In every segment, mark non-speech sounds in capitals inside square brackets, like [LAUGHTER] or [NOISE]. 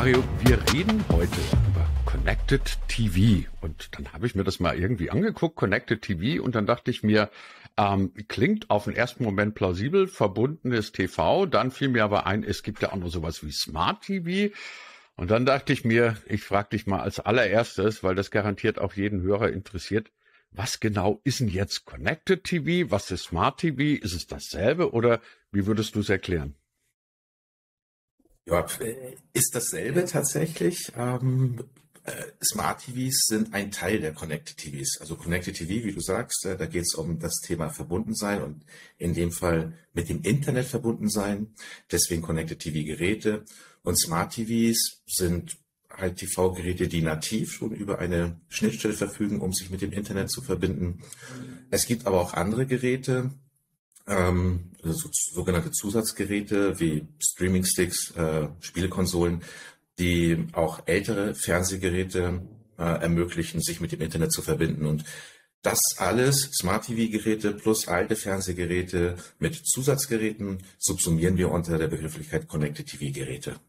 Mario, wir reden heute über Connected TV. Und dann habe ich mir das mal irgendwie angeguckt, Connected TV, und dann dachte ich mir, ähm, klingt auf den ersten Moment plausibel, verbundenes TV. Dann fiel mir aber ein, es gibt ja auch noch sowas wie Smart TV. Und dann dachte ich mir, ich frage dich mal als allererstes, weil das garantiert auch jeden Hörer interessiert, was genau ist denn jetzt Connected TV? Was ist Smart TV? Ist es dasselbe oder wie würdest du es erklären? Ja, ist dasselbe tatsächlich. Ähm, äh, Smart TVs sind ein Teil der Connected TVs. Also Connected TV, wie du sagst, äh, da geht es um das Thema Verbundensein und in dem Fall mit dem Internet verbunden sein. Deswegen Connected TV Geräte. Und Smart TVs sind halt TV-Geräte, die nativ schon über eine Schnittstelle verfügen, um sich mit dem Internet zu verbinden. Es gibt aber auch andere Geräte, ähm, so, sogenannte Zusatzgeräte wie Streaming-Sticks, äh, Spielekonsolen, die auch ältere Fernsehgeräte äh, ermöglichen, sich mit dem Internet zu verbinden. Und das alles, Smart TV-Geräte plus alte Fernsehgeräte mit Zusatzgeräten, subsumieren wir unter der Begrifflichkeit Connected TV-Geräte.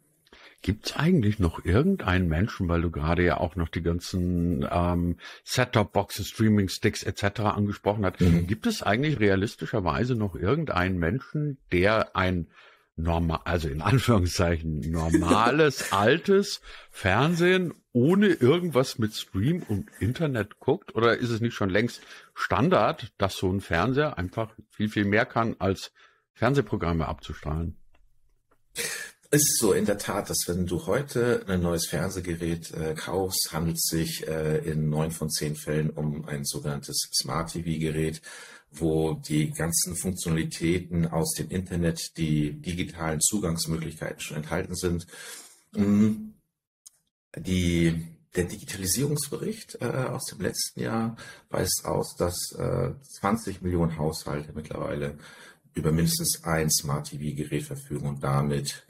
Gibt es eigentlich noch irgendeinen Menschen, weil du gerade ja auch noch die ganzen ähm, Set-Top-Boxes, Streaming-Sticks etc. angesprochen hast, mhm. gibt es eigentlich realistischerweise noch irgendeinen Menschen, der ein normal, also in Anführungszeichen normales, [LAUGHS] altes Fernsehen ohne irgendwas mit Stream und Internet guckt? Oder ist es nicht schon längst Standard, dass so ein Fernseher einfach viel, viel mehr kann, als Fernsehprogramme abzustrahlen? Ist so in der Tat, dass wenn du heute ein neues Fernsehgerät äh, kaufst, handelt es sich äh, in neun von zehn Fällen um ein sogenanntes Smart TV-Gerät, wo die ganzen Funktionalitäten aus dem Internet, die digitalen Zugangsmöglichkeiten schon enthalten sind. Mm, die, der Digitalisierungsbericht äh, aus dem letzten Jahr weist aus, dass äh, 20 Millionen Haushalte mittlerweile über mindestens ein Smart TV-Gerät verfügen und damit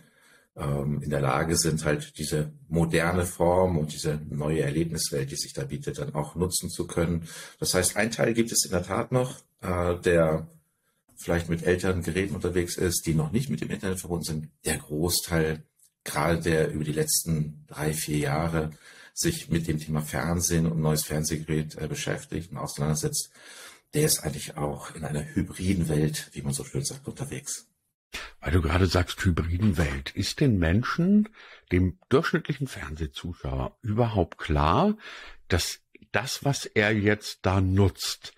in der Lage sind, halt diese moderne Form und diese neue Erlebniswelt, die sich da bietet, dann auch nutzen zu können. Das heißt, ein Teil gibt es in der Tat noch, äh, der vielleicht mit älteren Geräten unterwegs ist, die noch nicht mit dem Internet verbunden sind. Der Großteil, gerade der über die letzten drei, vier Jahre sich mit dem Thema Fernsehen und neues Fernsehgerät äh, beschäftigt und auseinandersetzt, der ist eigentlich auch in einer hybriden Welt, wie man so schön sagt, unterwegs. Weil du gerade sagst, hybriden Welt. Ist den Menschen, dem durchschnittlichen Fernsehzuschauer überhaupt klar, dass das, was er jetzt da nutzt,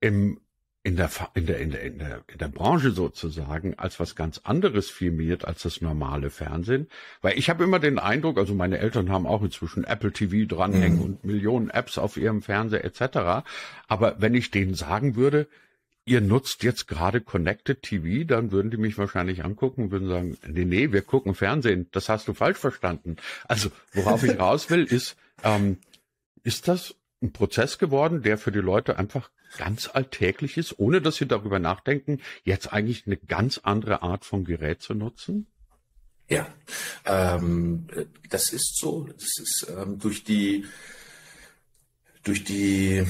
im in der, in der, in der, in der, in der Branche sozusagen als was ganz anderes firmiert als das normale Fernsehen. Weil ich habe immer den Eindruck, also meine Eltern haben auch inzwischen Apple TV dranhängen mhm. und Millionen Apps auf ihrem Fernseher etc. Aber wenn ich denen sagen würde, ihr nutzt jetzt gerade Connected TV, dann würden die mich wahrscheinlich angucken und würden sagen, nee, nee, wir gucken Fernsehen, das hast du falsch verstanden. Also worauf ich [LAUGHS] raus will, ist, ähm, ist das ein Prozess geworden, der für die Leute einfach ganz alltäglich ist, ohne dass sie darüber nachdenken, jetzt eigentlich eine ganz andere Art von Gerät zu nutzen? Ja, ähm, das ist so. Das ist ähm, durch die durch die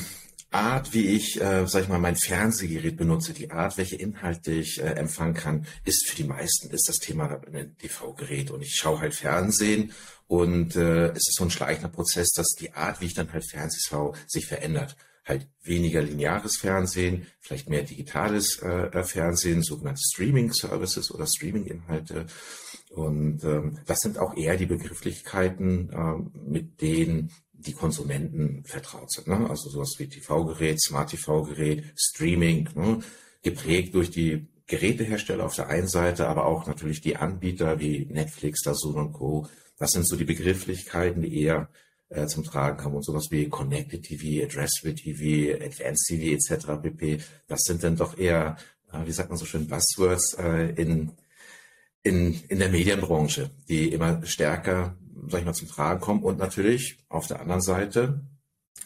Art, wie ich, äh, sag ich mal, mein Fernsehgerät benutze, die Art, welche Inhalte ich äh, empfangen kann, ist für die meisten ist das Thema ein TV-Gerät und ich schaue halt Fernsehen und äh, es ist so ein schleichender Prozess, dass die Art, wie ich dann halt Fernsehen schaue, sich verändert. Halt weniger lineares Fernsehen, vielleicht mehr digitales äh, Fernsehen, sogenannte Streaming-Services oder Streaming-Inhalte. Und ähm, das sind auch eher die Begrifflichkeiten, äh, mit denen die Konsumenten vertraut sind. Ne? Also sowas wie TV-Gerät, Smart-TV-Gerät, Streaming, ne? geprägt durch die Gerätehersteller auf der einen Seite, aber auch natürlich die Anbieter wie Netflix, Dazn und Co. Das sind so die Begrifflichkeiten, die eher äh, zum Tragen kommen und sowas wie Connected TV, Addressable TV, Advanced TV etc. pp. Das sind dann doch eher, äh, wie sagt man so schön, Buzzwords äh, in in, in der Medienbranche, die immer stärker sag ich mal, zum Tragen kommen und natürlich auf der anderen Seite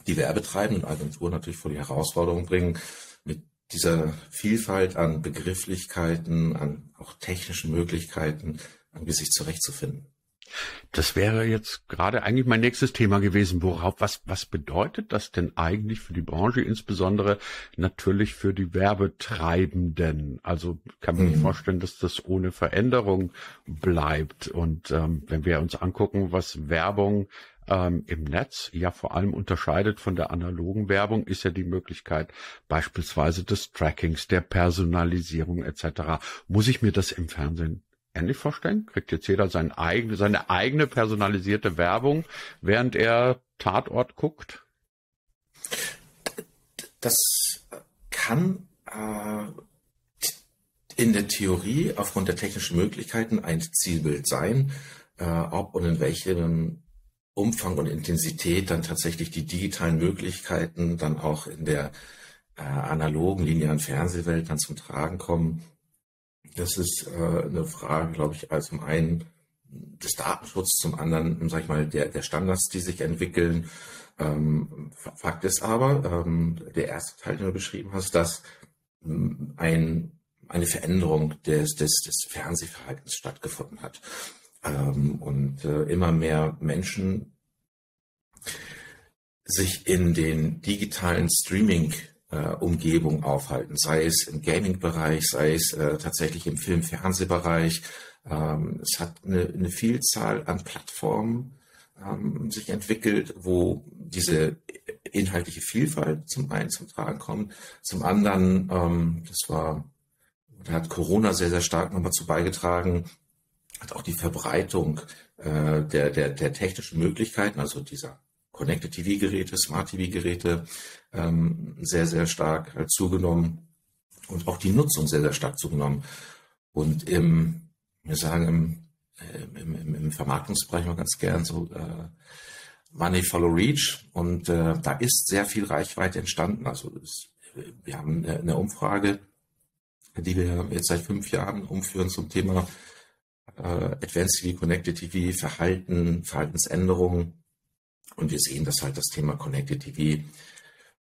die Werbetreibenden Agenturen natürlich vor die Herausforderung bringen, mit dieser Vielfalt an Begrifflichkeiten, an auch technischen Möglichkeiten, irgendwie sich zurechtzufinden. Das wäre jetzt gerade eigentlich mein nächstes Thema gewesen. Worauf, was, was bedeutet das denn eigentlich für die Branche, insbesondere natürlich für die Werbetreibenden? Also kann man sich mhm. vorstellen, dass das ohne Veränderung bleibt. Und ähm, wenn wir uns angucken, was Werbung ähm, im Netz ja vor allem unterscheidet von der analogen Werbung, ist ja die Möglichkeit beispielsweise des Trackings, der Personalisierung etc. Muss ich mir das im Fernsehen ähnlich vorstellen? Kriegt jetzt jeder sein eigene, seine eigene personalisierte Werbung, während er Tatort guckt? Das kann äh, in der Theorie aufgrund der technischen Möglichkeiten ein Zielbild sein. Äh, ob und in welchem Umfang und Intensität dann tatsächlich die digitalen Möglichkeiten dann auch in der äh, analogen linearen Fernsehwelt dann zum Tragen kommen, das ist äh, eine Frage, glaube ich, also zum einen des Datenschutzes, zum anderen, sag ich mal, der, der Standards, die sich entwickeln. Ähm, Fakt ist aber, ähm, der erste Teil, den du beschrieben hast, dass ähm, ein, eine Veränderung des, des, des Fernsehverhaltens stattgefunden hat. Ähm, und äh, immer mehr Menschen sich in den digitalen Streaming Umgebung aufhalten, sei es im Gaming-Bereich, sei es äh, tatsächlich im Film-Fernsehbereich. Ähm, es hat eine, eine, Vielzahl an Plattformen ähm, sich entwickelt, wo diese inhaltliche Vielfalt zum einen zum Tragen kommt, zum anderen, ähm, das war, da hat Corona sehr, sehr stark nochmal zu beigetragen, hat auch die Verbreitung äh, der, der, der technischen Möglichkeiten, also dieser Connected TV-Geräte, Smart TV-Geräte ähm, sehr, sehr stark halt zugenommen und auch die Nutzung sehr, sehr stark zugenommen. Und im, wir sagen, im, äh, im, im, im Vermarktungsbereich mal ganz gern so äh, Money Follow Reach und äh, da ist sehr viel Reichweite entstanden. Also es, wir haben eine, eine Umfrage, die wir jetzt seit fünf Jahren umführen zum Thema äh, Advanced TV, Connected TV, Verhalten, Verhaltensänderungen und wir sehen, dass halt das Thema Connected TV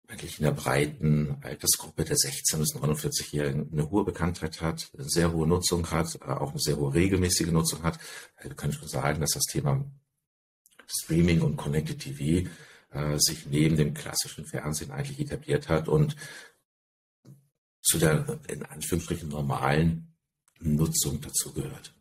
eigentlich in der breiten Altersgruppe der 16- bis 49-Jährigen eine hohe Bekanntheit hat, eine sehr hohe Nutzung hat, äh, auch eine sehr hohe regelmäßige Nutzung hat. Wir können schon sagen, dass das Thema Streaming und Connected TV äh, sich neben dem klassischen Fernsehen eigentlich etabliert hat und zu der in Anführungsstrichen normalen Nutzung dazugehört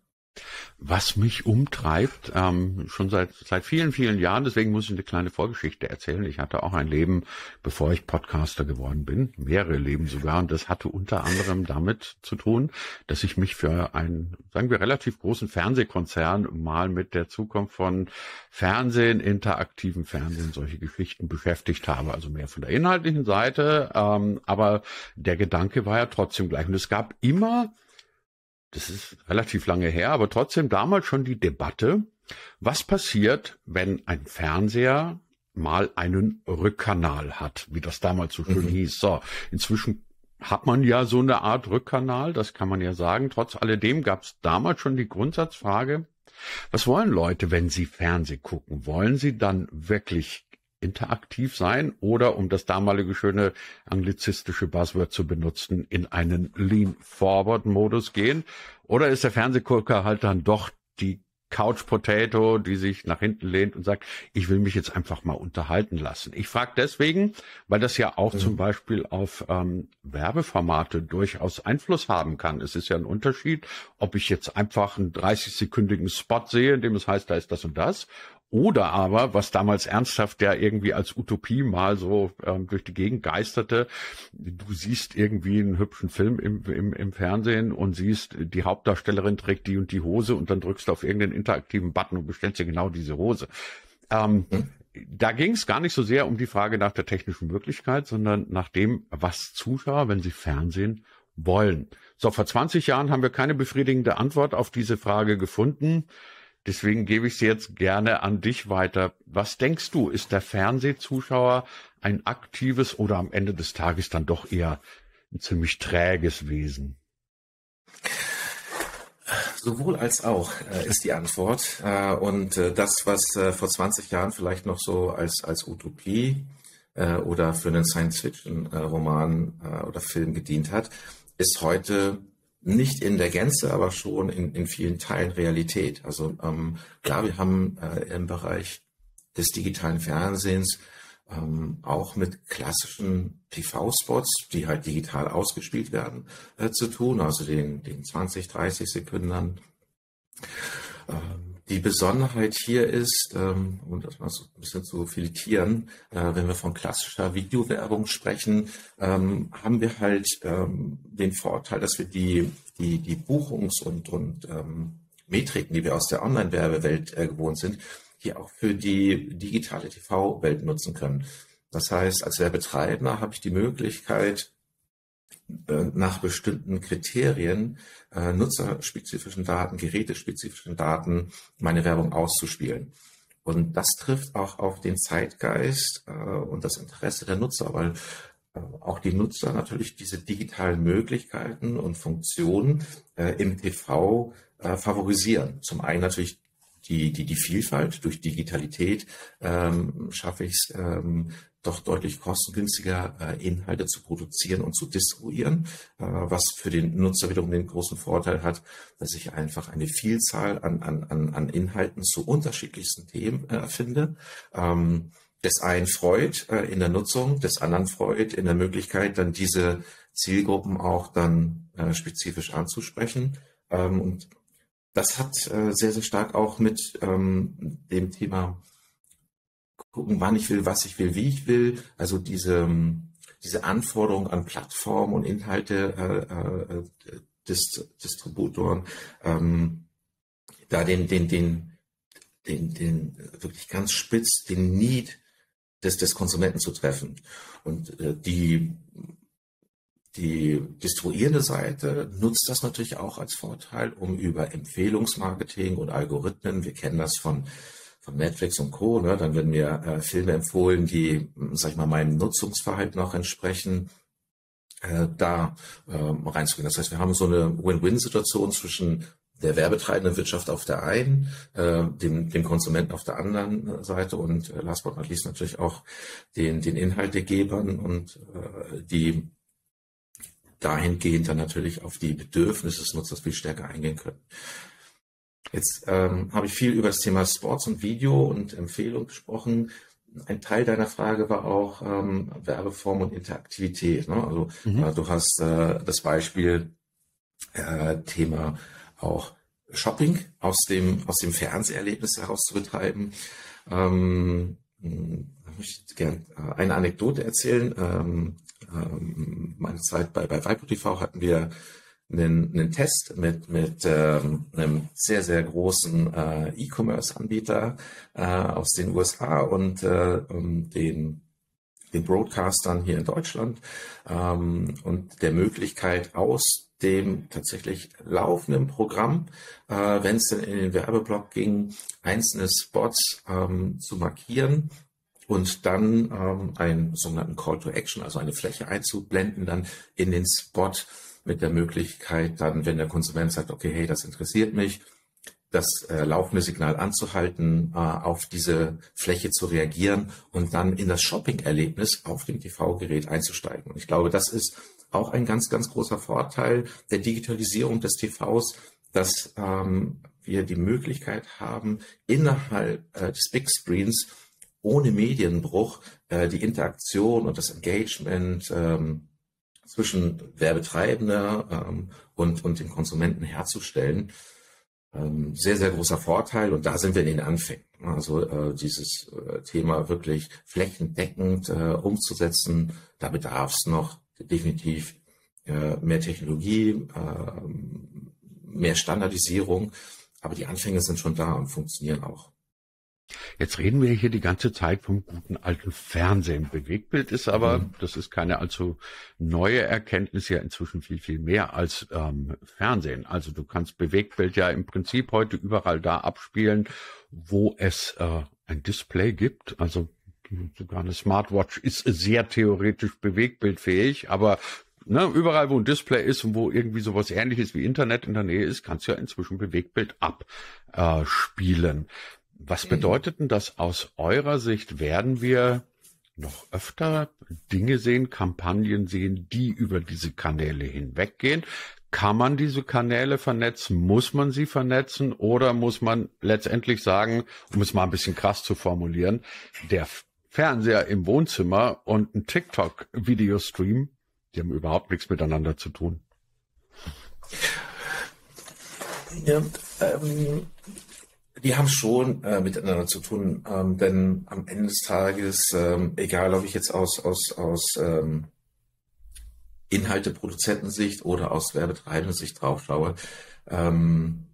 was mich umtreibt, ähm, schon seit, seit vielen, vielen Jahren. Deswegen muss ich eine kleine Vorgeschichte erzählen. Ich hatte auch ein Leben, bevor ich Podcaster geworden bin, mehrere Leben sogar. Und das hatte unter anderem damit zu tun, dass ich mich für einen, sagen wir, relativ großen Fernsehkonzern mal mit der Zukunft von Fernsehen, interaktiven Fernsehen, solche Geschichten beschäftigt habe. Also mehr von der inhaltlichen Seite. Ähm, aber der Gedanke war ja trotzdem gleich. Und es gab immer das ist relativ lange her, aber trotzdem damals schon die Debatte, was passiert, wenn ein Fernseher mal einen Rückkanal hat, wie das damals so schön mhm. hieß. So, inzwischen hat man ja so eine Art Rückkanal, das kann man ja sagen. Trotz alledem gab es damals schon die Grundsatzfrage, was wollen Leute, wenn sie Fernseh gucken? Wollen sie dann wirklich interaktiv sein oder, um das damalige schöne anglizistische Buzzword zu benutzen, in einen Lean-Forward-Modus gehen? Oder ist der Fernsehgucker halt dann doch die Couch Potato, die sich nach hinten lehnt und sagt, ich will mich jetzt einfach mal unterhalten lassen. Ich frage deswegen, weil das ja auch mhm. zum Beispiel auf ähm, Werbeformate durchaus Einfluss haben kann. Es ist ja ein Unterschied, ob ich jetzt einfach einen 30-sekündigen Spot sehe, in dem es heißt, da ist das und das, oder aber, was damals ernsthaft ja irgendwie als Utopie mal so ähm, durch die Gegend geisterte, du siehst irgendwie einen hübschen Film im, im, im Fernsehen und siehst, die Hauptdarstellerin trägt die und die Hose und dann drückst du auf irgendeinen interaktiven Button und bestellst dir genau diese Hose. Ähm, hm? Da ging es gar nicht so sehr um die Frage nach der technischen Möglichkeit, sondern nach dem, was Zuschauer, wenn sie Fernsehen wollen. So, vor 20 Jahren haben wir keine befriedigende Antwort auf diese Frage gefunden. Deswegen gebe ich sie jetzt gerne an dich weiter. Was denkst du, ist der Fernsehzuschauer ein aktives oder am Ende des Tages dann doch eher ein ziemlich träges Wesen? Sowohl als auch äh, ist die Antwort. Äh, und äh, das, was äh, vor 20 Jahren vielleicht noch so als, als Utopie äh, oder für einen Science-Fiction-Roman äh, oder Film gedient hat, ist heute nicht in der Gänze, aber schon in, in vielen Teilen Realität. Also ähm, klar, wir haben äh, im Bereich des digitalen Fernsehens ähm, auch mit klassischen TV-Spots, die halt digital ausgespielt werden, äh, zu tun, also den, den 20, 30 Sekunden. Ähm, die Besonderheit hier ist, ähm, um das mal so ein bisschen zu filetieren, äh, wenn wir von klassischer Videowerbung sprechen, ähm, haben wir halt ähm, den Vorteil, dass wir die, die, die Buchungs- und, und ähm, Metriken, die wir aus der Online-Werbewelt äh, gewohnt sind, hier auch für die digitale TV-Welt nutzen können. Das heißt, als Werbetreibender habe ich die Möglichkeit, nach bestimmten Kriterien, äh, nutzerspezifischen Daten, gerätespezifischen Daten meine Werbung auszuspielen. Und das trifft auch auf den Zeitgeist äh, und das Interesse der Nutzer, weil äh, auch die Nutzer natürlich diese digitalen Möglichkeiten und Funktionen äh, im TV äh, favorisieren. Zum einen natürlich die, die, die Vielfalt durch Digitalität ähm, schaffe ich es, ähm, doch deutlich kostengünstiger äh, Inhalte zu produzieren und zu distribuieren, äh, was für den Nutzer wiederum den großen Vorteil hat, dass ich einfach eine Vielzahl an, an, an, an Inhalten zu unterschiedlichsten Themen äh, finde. Ähm, des einen freut äh, in der Nutzung, des anderen freut in der Möglichkeit, dann diese Zielgruppen auch dann äh, spezifisch anzusprechen. Ähm, und das hat äh, sehr, sehr stark auch mit ähm, dem Thema gucken, wann ich will, was ich will, wie ich will. Also diese, diese Anforderung an Plattformen und Inhalte äh, äh, des Distributoren, ähm, da den, den, den, den, den wirklich ganz spitz den Need des, des Konsumenten zu treffen. Und äh, die die distribuierende Seite nutzt das natürlich auch als Vorteil, um über Empfehlungsmarketing und Algorithmen, wir kennen das von von Netflix und Co. Ne? Dann werden mir äh, Filme empfohlen, die, sag ich mal, meinem Nutzungsverhalten auch entsprechen, äh, da äh, reinzugehen. Das heißt, wir haben so eine Win-Win-Situation zwischen der werbetreibenden Wirtschaft auf der einen, äh, dem, dem Konsumenten auf der anderen Seite und äh, last but not least natürlich auch den, den Inhaltegebern und äh, die dahingehend dann natürlich auf die Bedürfnisse des Nutzers viel stärker eingehen können. Jetzt ähm, habe ich viel über das Thema Sports und Video und Empfehlung gesprochen. Ein Teil deiner Frage war auch ähm, Werbeform und Interaktivität. Ne? Also mhm. äh, du hast äh, das Beispiel äh, Thema auch Shopping aus dem aus dem Fernseherlebnis heraus zu betreiben. Ähm, ich möchte gerne äh, eine Anekdote erzählen. Ähm, ähm, meine Zeit bei bei Vipo TV hatten wir einen, einen Test mit, mit ähm, einem sehr, sehr großen äh, E-Commerce-Anbieter äh, aus den USA und äh, den, den Broadcastern hier in Deutschland. Ähm, und der Möglichkeit aus dem tatsächlich laufenden Programm, äh, wenn es denn in den Werbeblock ging, einzelne Spots ähm, zu markieren und dann ähm, einen sogenannten Call to Action, also eine Fläche einzublenden, dann in den Spot mit der Möglichkeit dann, wenn der Konsument sagt, okay, hey, das interessiert mich, das äh, laufende Signal anzuhalten, äh, auf diese Fläche zu reagieren und dann in das Shopping-Erlebnis auf dem TV-Gerät einzusteigen. Und ich glaube, das ist auch ein ganz, ganz großer Vorteil der Digitalisierung des TVs, dass ähm, wir die Möglichkeit haben, innerhalb äh, des Big Screens ohne Medienbruch äh, die Interaktion und das Engagement ähm, zwischen Werbetreibender ähm, und, und dem Konsumenten herzustellen. Ähm, sehr, sehr großer Vorteil und da sind wir in den Anfängen. Also äh, dieses äh, Thema wirklich flächendeckend äh, umzusetzen, da bedarf es noch definitiv äh, mehr Technologie, äh, mehr Standardisierung, aber die Anfänge sind schon da und funktionieren auch. Jetzt reden wir hier die ganze Zeit vom guten alten Fernsehen. Bewegtbild ist aber, mhm. das ist keine allzu neue Erkenntnis, ja inzwischen viel, viel mehr als ähm, Fernsehen. Also du kannst Bewegtbild ja im Prinzip heute überall da abspielen, wo es äh, ein Display gibt. Also sogar eine Smartwatch ist sehr theoretisch bewegtbildfähig, aber ne, überall, wo ein Display ist und wo irgendwie sowas ähnliches wie Internet in der Nähe ist, kannst du ja inzwischen Bewegtbild abspielen. Was mhm. bedeutet denn das aus eurer Sicht? Werden wir noch öfter Dinge sehen, Kampagnen sehen, die über diese Kanäle hinweggehen? Kann man diese Kanäle vernetzen? Muss man sie vernetzen? Oder muss man letztendlich sagen, um es mal ein bisschen krass zu formulieren, der Fernseher im Wohnzimmer und ein TikTok-Videostream, die haben überhaupt nichts miteinander zu tun. Ja, ähm, die haben schon äh, miteinander zu tun, ähm, denn am Ende des Tages, ähm, egal ob ich jetzt aus, aus, aus ähm, Inhalteproduzentensicht oder aus werbetreibender Sicht drauf schaue, ähm,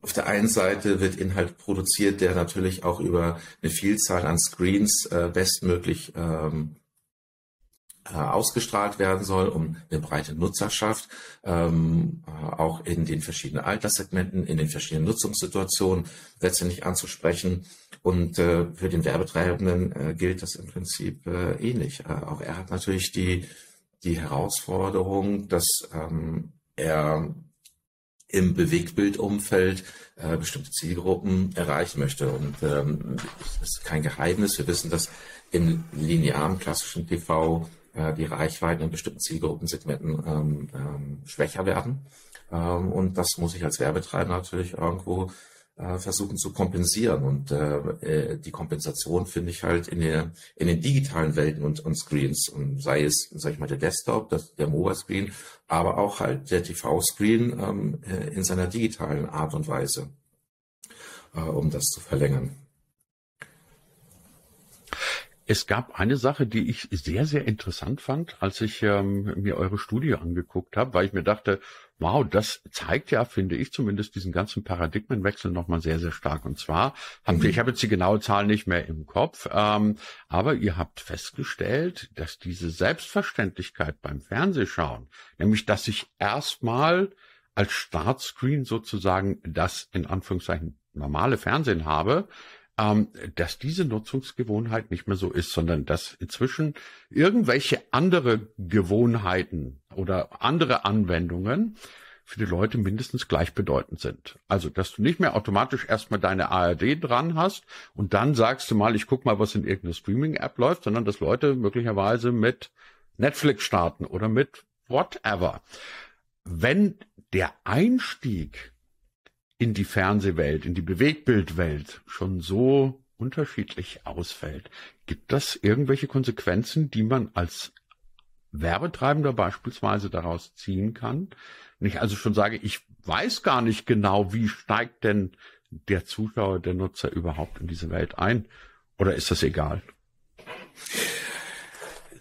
auf der einen Seite wird Inhalt produziert, der natürlich auch über eine Vielzahl an Screens äh, bestmöglich ähm, äh, ausgestrahlt werden soll, um eine breite Nutzerschaft ähm, äh, auch in den verschiedenen Alterssegmenten, in den verschiedenen Nutzungssituationen letztendlich anzusprechen. Und äh, für den Werbetreibenden äh, gilt das im Prinzip äh, ähnlich. Äh, auch er hat natürlich die, die Herausforderung, dass ähm, er im Bewegtbildumfeld äh, bestimmte Zielgruppen erreichen möchte. Und ähm, das ist kein Geheimnis. Wir wissen, dass im linearen klassischen TV äh, die Reichweiten in bestimmten Zielgruppensegmenten ähm, ähm, schwächer werden. Ähm, und das muss ich als Werbetreiber natürlich irgendwo äh, versuchen zu kompensieren. Und äh, äh, die Kompensation finde ich halt in, der, in den digitalen Welten und, und Screens. Und sei es, sag ich mal, der Desktop, das, der Mobile Screen, aber auch halt der TV-Screen ähm, äh, in seiner digitalen Art und Weise, äh, um das zu verlängern. Es gab eine Sache, die ich sehr, sehr interessant fand, als ich ähm, mir eure Studie angeguckt habe, weil ich mir dachte, wow, das zeigt ja, finde ich zumindest, diesen ganzen Paradigmenwechsel nochmal sehr, sehr stark. Und zwar habt ihr, ich habe jetzt die genaue Zahl nicht mehr im Kopf, ähm, aber ihr habt festgestellt, dass diese Selbstverständlichkeit beim Fernsehschauen, nämlich dass ich erstmal als Startscreen sozusagen das in Anführungszeichen normale Fernsehen habe, ähm, dass diese Nutzungsgewohnheit nicht mehr so ist, sondern dass inzwischen irgendwelche andere Gewohnheiten oder andere Anwendungen für die Leute mindestens gleichbedeutend sind. Also, dass du nicht mehr automatisch erstmal deine ARD dran hast und dann sagst du mal, ich guck mal, was in irgendeiner Streaming-App läuft, sondern dass Leute möglicherweise mit Netflix starten oder mit whatever. Wenn der Einstieg in die Fernsehwelt, in die Bewegbildwelt schon so unterschiedlich ausfällt. Gibt das irgendwelche Konsequenzen, die man als Werbetreibender beispielsweise daraus ziehen kann? Wenn ich also schon sage, ich weiß gar nicht genau, wie steigt denn der Zuschauer, der Nutzer überhaupt in diese Welt ein? Oder ist das egal?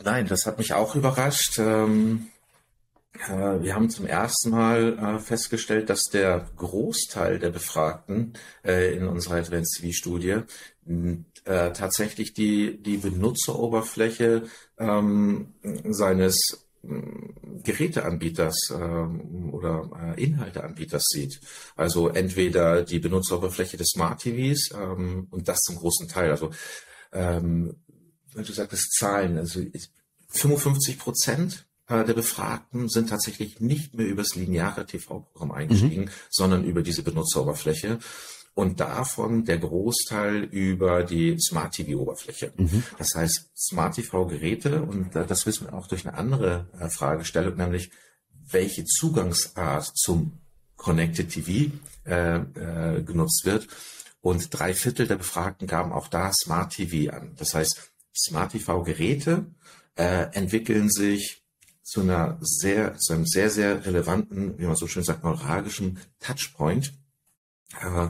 Nein, das hat mich auch überrascht. Ähm äh, wir haben zum ersten Mal äh, festgestellt, dass der Großteil der Befragten äh, in unserer Advanced TV-Studie tatsächlich die, die Benutzeroberfläche ähm, seines Geräteanbieters ähm, oder Inhalteanbieters sieht. Also entweder die Benutzeroberfläche des Smart TVs ähm, und das zum großen Teil. Also wenn du sagtest Zahlen, also 55 Prozent äh, der Befragten sind tatsächlich nicht mehr übers lineare TV-Programm eingestiegen, mhm. sondern über diese Benutzeroberfläche und davon der Großteil über die Smart TV-Oberfläche. Mhm. Das heißt, Smart TV-Geräte, und äh, das wissen wir auch durch eine andere äh, Fragestellung, nämlich welche Zugangsart zum Connected TV äh, äh, genutzt wird. Und drei Viertel der Befragten gaben auch da Smart TV an. Das heißt, Smart TV-Geräte äh, entwickeln sich zu einer sehr, zu einem sehr, sehr relevanten, wie man so schön sagt, neuralgischen Touchpoint, äh,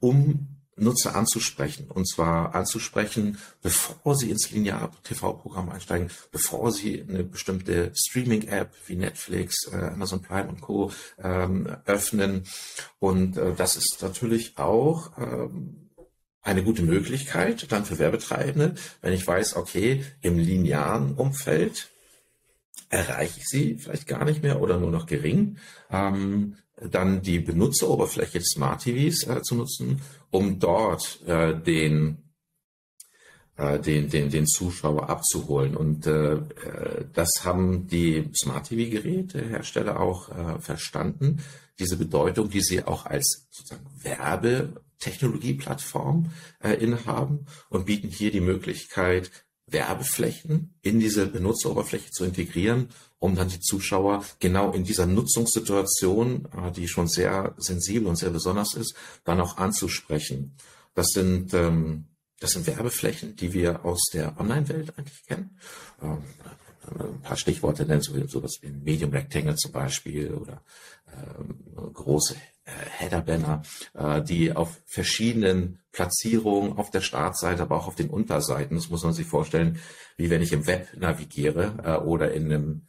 um Nutzer anzusprechen. Und zwar anzusprechen, bevor sie ins Linear-TV-Programm einsteigen, bevor sie eine bestimmte Streaming-App wie Netflix, äh, Amazon Prime und Co. Ähm, öffnen. Und äh, das ist natürlich auch ähm, eine gute Möglichkeit dann für Werbetreibende, wenn ich weiß, okay, im linearen Umfeld erreiche ich sie vielleicht gar nicht mehr oder nur noch gering. Ähm, dann die Benutzeroberfläche des Smart TVs äh, zu nutzen, um dort äh, den, äh, den, den, den Zuschauer abzuholen. Und äh, äh, das haben die Smart TV-Gerätehersteller auch äh, verstanden, diese Bedeutung, die sie auch als sozusagen Werbetechnologieplattform äh, innehaben und bieten hier die Möglichkeit, Werbeflächen in diese Benutzeroberfläche zu integrieren um dann die Zuschauer genau in dieser Nutzungssituation, äh, die schon sehr sensibel und sehr besonders ist, dann auch anzusprechen. Das sind, ähm, das sind Werbeflächen, die wir aus der Online-Welt eigentlich kennen. Ähm, ein paar Stichworte nennen, so sowas wie Medium Rectangle zum Beispiel oder ähm, große äh, Header-Banner, äh, die auf verschiedenen Platzierungen auf der Startseite, aber auch auf den Unterseiten, das muss man sich vorstellen, wie wenn ich im Web navigiere äh, oder in einem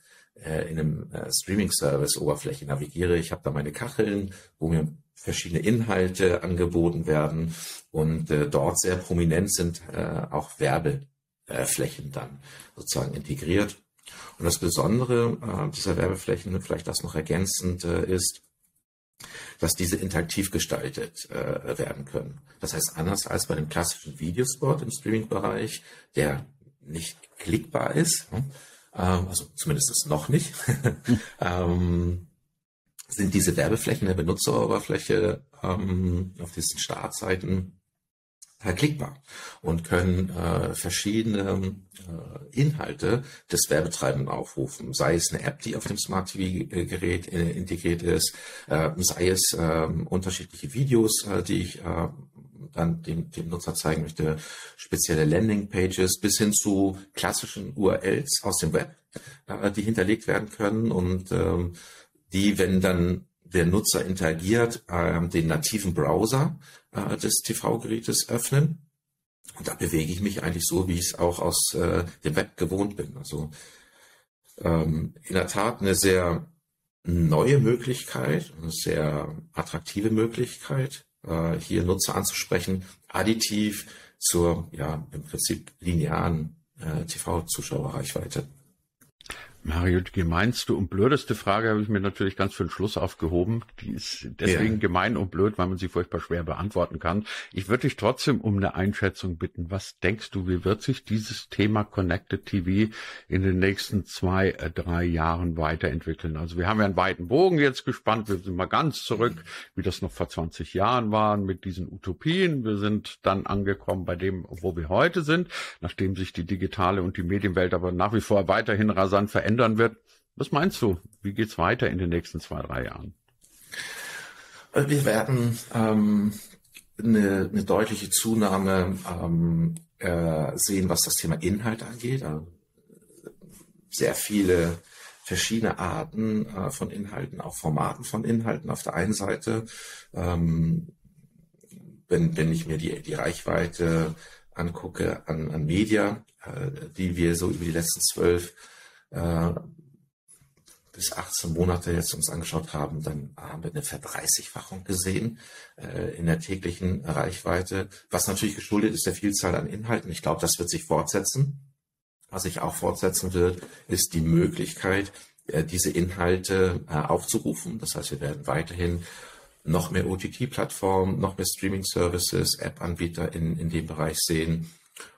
äh, in einem äh, Streaming-Service-Oberfläche navigiere. Ich habe da meine Kacheln, wo mir verschiedene Inhalte angeboten werden und äh, dort sehr prominent sind äh, auch Werbeflächen dann sozusagen integriert. Und das Besondere äh, dieser Werbeflächen, vielleicht das noch ergänzend ist, dass diese interaktiv gestaltet äh, werden können. Das heißt, anders als bei dem klassischen Videospot im Streaming-Bereich, der nicht klickbar ist, hm, ähm, also zumindest ist noch nicht, [LAUGHS] ähm, sind diese Werbeflächen der Benutzeroberfläche ähm, auf diesen Startseiten klickbar und können äh, verschiedene äh, Inhalte des Werbetreibenden aufrufen. Sei es eine App, die auf dem Smart TV-Gerät äh, integriert ist, äh, sei es äh, unterschiedliche Videos, äh, die ich äh, dann dem, dem Nutzer zeigen möchte, spezielle Landingpages bis hin zu klassischen URLs aus dem Web, äh, die hinterlegt werden können und ähm, die, wenn dann der Nutzer interagiert, äh, den nativen Browser äh, des TV-Gerätes öffnen. Und da bewege ich mich eigentlich so, wie ich es auch aus äh, dem Web gewohnt bin. Also ähm, in der Tat eine sehr neue Möglichkeit, eine sehr attraktive Möglichkeit, äh, hier Nutzer anzusprechen, additiv zur ja im Prinzip linearen äh, TV-Zuschauerreichweite. Mario, die gemeinste und blödeste Frage habe ich mir natürlich ganz für den Schluss aufgehoben. Die ist deswegen ja. gemein und blöd, weil man sie furchtbar schwer beantworten kann. Ich würde dich trotzdem um eine Einschätzung bitten. Was denkst du, wie wird sich dieses Thema Connected TV in den nächsten zwei, äh, drei Jahren weiterentwickeln? Also wir haben ja einen weiten Bogen jetzt gespannt. Wir sind mal ganz zurück, wie das noch vor 20 Jahren war mit diesen Utopien. Wir sind dann angekommen bei dem, wo wir heute sind, nachdem sich die digitale und die Medienwelt aber nach wie vor weiterhin rasant verändert verändern wird. Was meinst du? Wie geht's weiter in den nächsten zwei, drei Jahren? Wir werden ähm, eine, eine deutliche Zunahme ähm, äh, sehen, was das Thema Inhalt angeht. Also sehr viele verschiedene Arten äh, von Inhalten, auch Formaten von Inhalten auf der einen Seite. Ähm, wenn, wenn ich mir die, die Reichweite angucke an, an Media, äh, die wir so über die letzten zwölf äh, bis 18 Monate jetzt uns angeschaut haben, dann haben wir eine Verdreißigfachung gesehen äh, in der täglichen Reichweite, was natürlich geschuldet ist der Vielzahl an Inhalten. Ich glaube, das wird sich fortsetzen. Was sich auch fortsetzen wird, ist die Möglichkeit, äh, diese Inhalte äh, aufzurufen. Das heißt, wir werden weiterhin noch mehr OTT-Plattformen, noch mehr Streaming-Services, App-Anbieter in, in dem Bereich sehen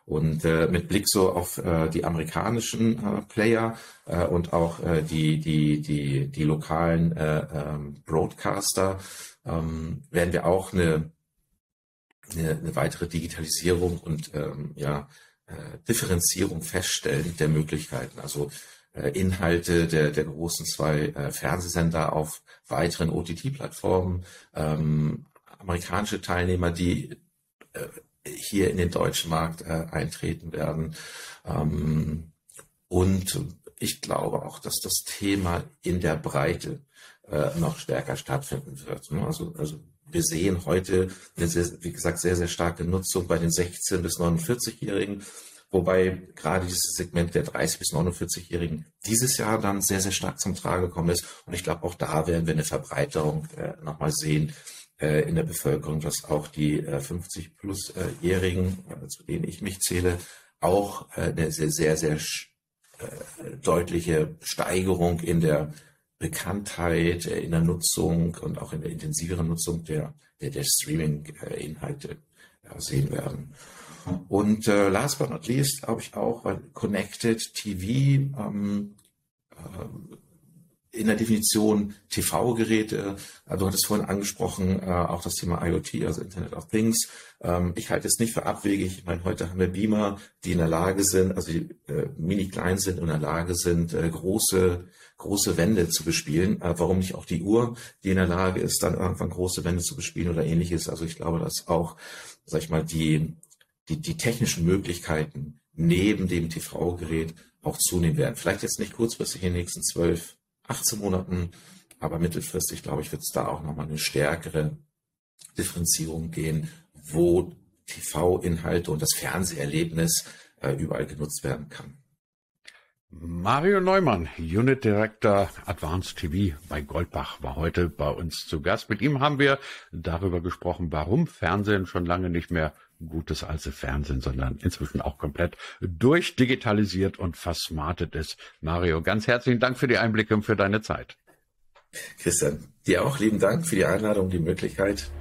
und äh, mit Blick so auf äh, die amerikanischen äh, Player äh, und auch äh, die, die, die, die lokalen äh, ähm, Broadcaster ähm, werden wir auch eine, eine, eine weitere Digitalisierung und ähm, ja, äh, Differenzierung feststellen der Möglichkeiten. Also äh, Inhalte der, der großen zwei äh, Fernsehsender auf weiteren OTT-Plattformen, ähm, amerikanische Teilnehmer, die äh, hier in den deutschen Markt äh, eintreten werden. Ähm, und ich glaube auch, dass das Thema in der Breite äh, noch stärker stattfinden wird. Ne? Also, also wir sehen heute, eine sehr, wie gesagt, sehr, sehr starke Nutzung bei den 16- bis 49-Jährigen, wobei gerade dieses Segment der 30- bis 49-Jährigen dieses Jahr dann sehr, sehr stark zum Tragen gekommen ist. Und ich glaube, auch da werden wir eine Verbreiterung äh, nochmal sehen in der Bevölkerung, dass auch die äh, 50-plus-Jährigen, äh, zu denen ich mich zähle, auch äh, eine sehr, sehr, sehr äh, deutliche Steigerung in der Bekanntheit, äh, in der Nutzung und auch in der intensiveren Nutzung der, der, der Streaming-Inhalte sehen werden. Und äh, last but not least, glaube ich auch, weil Connected TV ähm, äh, in der Definition TV-Geräte, äh, du hattest vorhin angesprochen, äh, auch das Thema IoT, also Internet of Things. Ähm, ich halte es nicht für abwegig. Ich meine, heute haben wir Beamer, die in der Lage sind, also die äh, mini klein sind und in der Lage sind, große große Wände zu bespielen. Warum nicht auch die Uhr, die in der Lage ist, dann irgendwann große Wände zu bespielen oder ähnliches. Also ich glaube, dass auch, sag ich mal, die, die, die technischen Möglichkeiten neben dem TV-Gerät auch zunehmen werden. Vielleicht jetzt nicht kurzfristig in den nächsten zwölf, 18 Monaten, aber mittelfristig, glaube ich, wird es da auch nochmal eine stärkere Differenzierung gehen, wo TV-Inhalte und das Fernseherlebnis äh, überall genutzt werden kann. Mario Neumann, Unit Director Advanced TV bei Goldbach, war heute bei uns zu Gast. Mit ihm haben wir darüber gesprochen, warum Fernsehen schon lange nicht mehr gutes alte Fernsehen, sondern inzwischen auch komplett durchdigitalisiert und versmartet ist. Mario, ganz herzlichen Dank für die Einblicke und für deine Zeit. Christian, dir auch lieben Dank für die Einladung, die Möglichkeit.